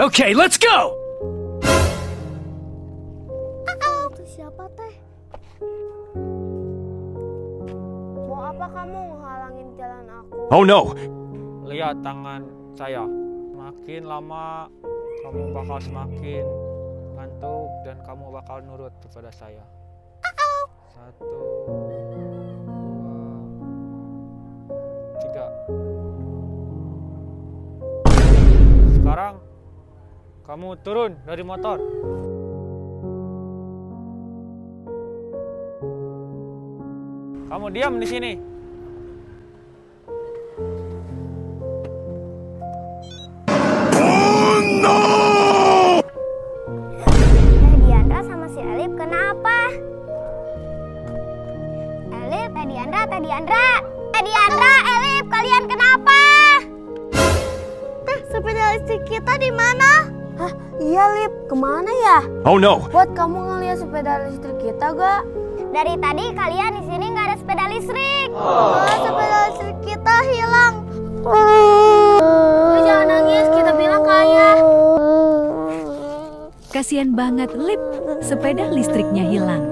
Okay, let's go! Siapa, Teh? Mau apa kamu menghalangin jalan aku? Oh no! Lihat tangan saya. Makin lama kamu bakal semakin ngantuk dan kamu bakal nurut kepada saya. Satu, dua, tiga. Sekarang kamu turun dari motor. Kamu diam di sini. Teh Diandra sama si Elip kenapa? Elip, Teh Diandra, Teh Diandra. Teh Diandra, Elip, kalian kenapa? Teh, sepeda listrik kita di mana? Hah, iya Lip, ke mana ya? Oh no! Buat kamu ngeliat sepeda listrik kita gak? Dari tadi kalian di sini nggak ada sepeda listrik. Oh. sepeda listrik kita hilang. Lu jangan nangis, kita bilang ke ayah. Kasian banget Lip, sepeda listriknya hilang.